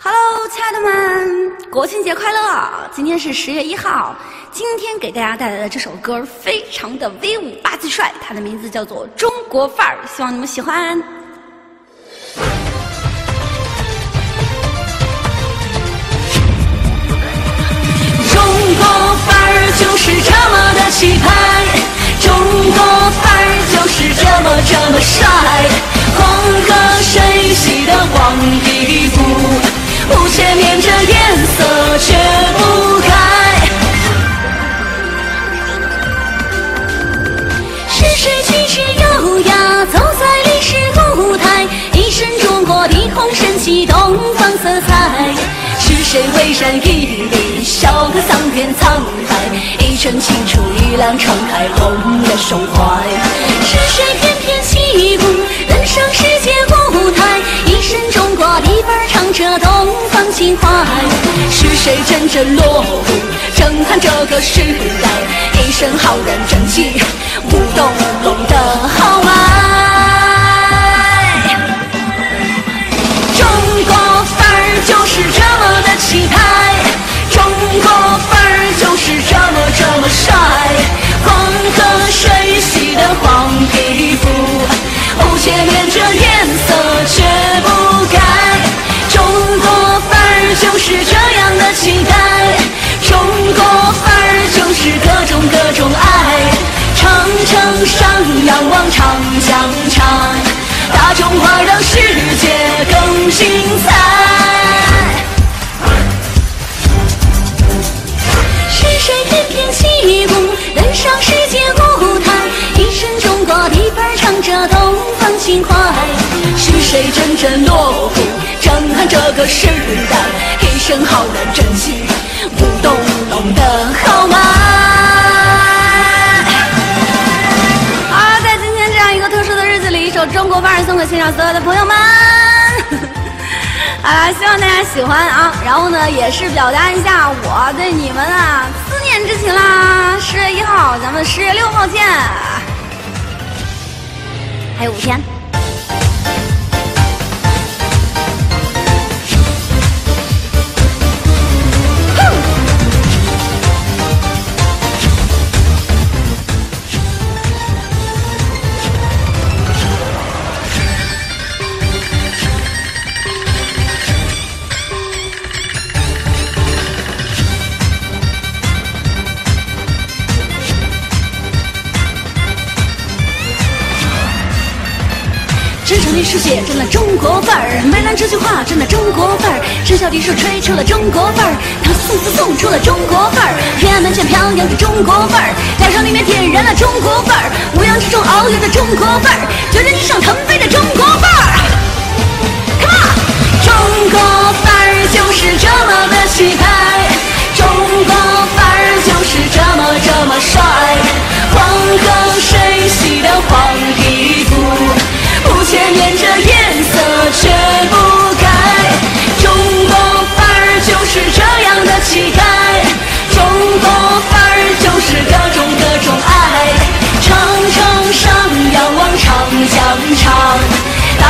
Hello，亲爱的们，国庆节快乐！今天是十月一号，今天给大家带来的这首歌非常的威武霸气帅，它的名字叫做《中国范儿》，希望你们喜欢。中国范儿就是这么的气派，红神旗东方色彩？是谁巍然屹立，笑看桑田沧海，一身青出于蓝敞开红的胸怀？是谁翩翩起舞，登上世界舞台，一身中国的范儿唱着东方情怀？是谁阵阵锣鼓，震撼这个时代，一身浩然正气，舞动仰望长江长，大中华让世界更精彩。是谁翩翩起舞，登上世界舞台？一身中国的范儿唱着东方情怀。是谁阵阵锣鼓，震撼这个时代？一身浩然正气，舞动龙的豪迈。有《中国范儿》送给现场所有的朋友们。啊，希望大家喜欢啊！然后呢，也是表达一下我对你们啊思念之情啦。十月一号，咱们十月六号见，还有五天。真诚的世界，真的中国范儿；梅兰这句话，真的中国范儿；真小的手吹出了中国范儿；唐宋词颂出了中国范儿；天安门前飘扬着中国范儿；台上里面点燃了中国范儿；乌泱之中遨游的中国范儿；九天之上腾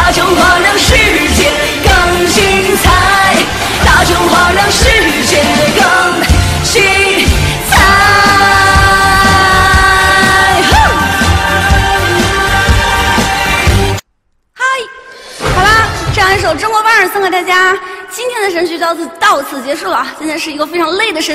大中华让世界更精彩，大中华让世界更精彩。哼嗨，好啦，这样一首《中国范儿》送给大家。今天的神曲到此到此结束了，今天是一个非常累的神。